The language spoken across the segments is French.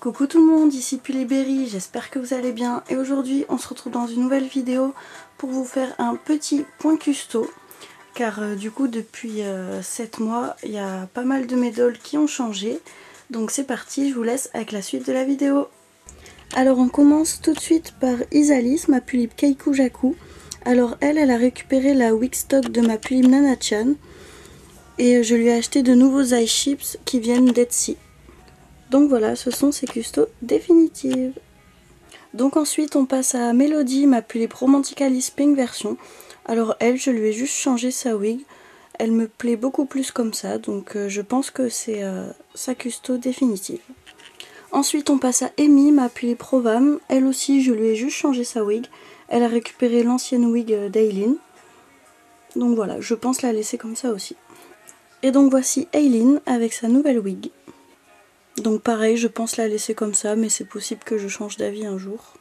Coucou tout le monde, ici Puliberi, j'espère que vous allez bien et aujourd'hui on se retrouve dans une nouvelle vidéo pour vous faire un petit point custo car euh, du coup depuis 7 euh, mois il y a pas mal de mes qui ont changé donc c'est parti, je vous laisse avec la suite de la vidéo. Alors on commence tout de suite par Isalis, ma Pulip Keiku Jaku. Alors elle, elle a récupéré la weak stock de ma Pulip Nana-chan et je lui ai acheté de nouveaux eye chips qui viennent d'Etsy. Donc voilà, ce sont ces custos définitives. Donc ensuite on passe à Melody, ma Pulip Romanticalis Pink version. Alors elle, je lui ai juste changé sa wig. Elle me plaît beaucoup plus comme ça, donc euh, je pense que c'est euh, sa custo définitive. Ensuite on passe à Amy, ma Pulip Provam. Elle aussi, je lui ai juste changé sa wig. Elle a récupéré l'ancienne wig euh, d'Aileen. Donc voilà, je pense la laisser comme ça aussi. Et donc voici Aileen avec sa nouvelle wig. Donc pareil, je pense la laisser comme ça, mais c'est possible que je change d'avis un jour.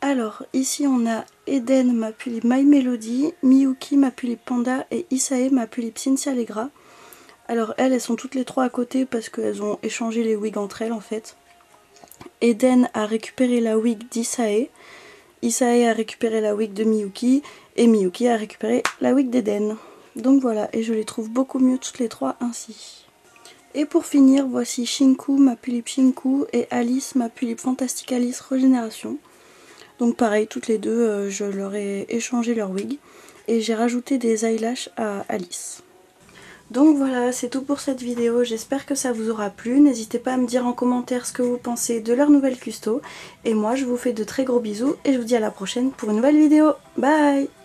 Alors, ici on a Eden, ma Pulip My Melody, Miyuki, ma Pulip Panda et Isae, ma Pulip Cynthia Allegra. Alors elles, elles sont toutes les trois à côté parce qu'elles ont échangé les wigs entre elles en fait. Eden a récupéré la wig d'Isae, Isae a récupéré la wig de Miyuki et Miyuki a récupéré la wig d'Eden. Donc voilà, et je les trouve beaucoup mieux toutes les trois ainsi. Et pour finir, voici Shinku, ma Pulip Shinku, et Alice, ma Pulip Fantastic Alice Régénération. Donc pareil, toutes les deux, euh, je leur ai échangé leur wig. Et j'ai rajouté des eyelashes à Alice. Donc voilà, c'est tout pour cette vidéo. J'espère que ça vous aura plu. N'hésitez pas à me dire en commentaire ce que vous pensez de leur nouvelle custo. Et moi, je vous fais de très gros bisous et je vous dis à la prochaine pour une nouvelle vidéo. Bye